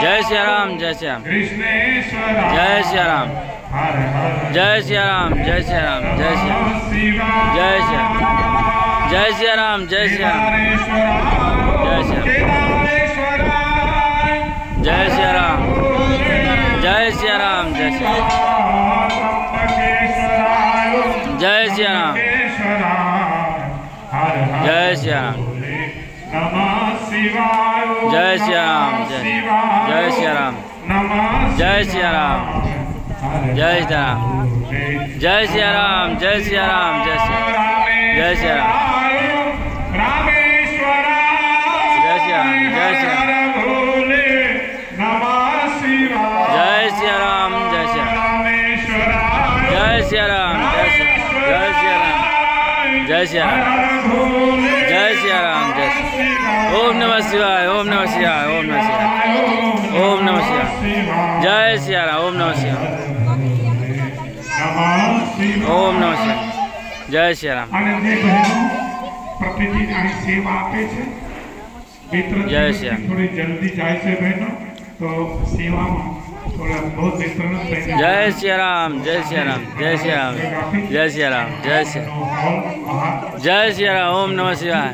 جے سیا رام جے سیا رام جے سیا رام جے سیا رام جے سیا رام جے سیا جے سیا جے سیا رام جے سیا رام جے سیا رام جے سیا رام جے سیا رام جے سیا رام جے سیا رام جے سیا رام جے شری رام جے شری رام جے شری رام جے شری رام جے شری رام جے شری رام جے شری جے شری رام جے شری رام جے شری رام جے شری رام جے شری رام شری رام جے شری رام جے شری رام جی سیا رام جی سر اوم نم شیوا اوم نم شیوا نم شی اوم نم شی رام جی سیا رام او نم شیو اوم نم جی سیا رام جی سیام جی، جی۔ جے شری رام جے شری رام جے شری رام جے شری رام جے شری جے شری رام اوم نمہ شیوائے۔